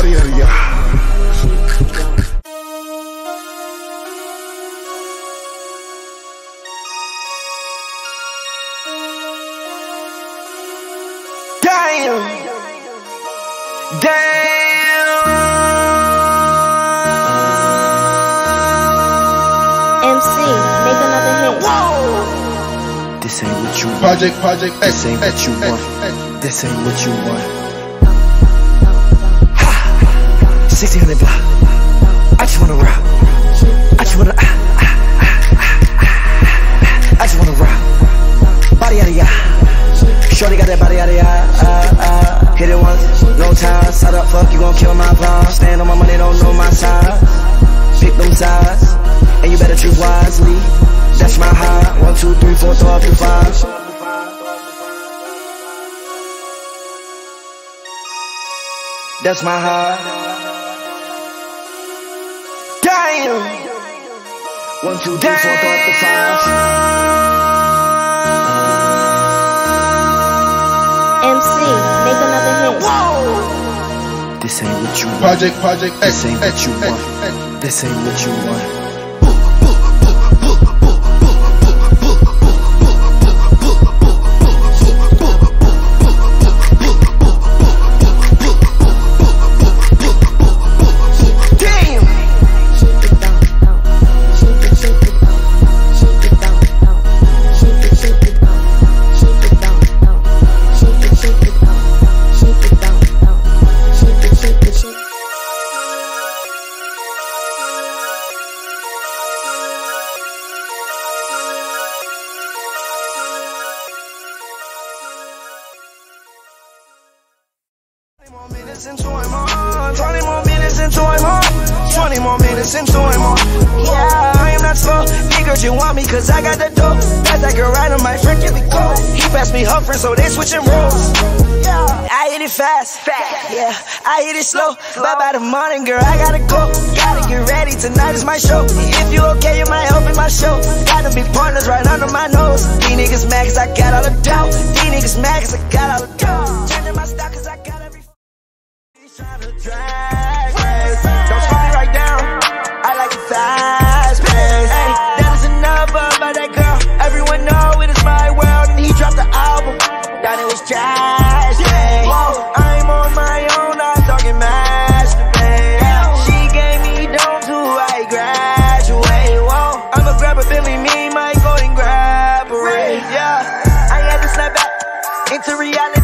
Body out of ya. Damn. Damn. MC, make another hit. Whoa. This ain't what you want. Project, project, X, This ain't what you X, want. This ain't what you want. 1600 block. I just wanna rock. I just wanna. ah, ah, ah. I just wanna rock. Body out of ya. Shorty got that body out of ya. Hit it once, no time. Side up, fuck, you gon' kill my vibe. Stand on my money, don't know my side. Pick them sides, and you better choose wisely. That's my high. One, two, three, four, throw up to five. That's my high. Damn. One, two, three, four, throw up to five. MC, make another hit. Whoa. This ain't what you want. Project, project, X, This ain't what X, you X, want. X. This ain't what you want. More minutes into I'm on. Twenty more minutes into I'm on. Twenty more minutes into I'm on. Yeah, I am not slow. Niggas, you want me cause I got the dope. Got that girl right on my friend, give me cold. He passed me her friend, so they switching roles. Yeah, I hit it fast. Fast. Yeah, I hit it slow. Bye bye the morning, girl, I gotta go. Gotta get ready, tonight is my show. If you okay, you might help in my show. Gotta be partners right under my nose. These niggas mad cause I got all the doubt. These niggas mad cause I got all the doubt. Changing my style cause I got trash. Yeah. I'm on my own. I'm talking masturbate. She gave me dome to I graduate. Whoa, I'ma grab a Billy, me, my golden grab a parade. Yeah, I had to snap back into reality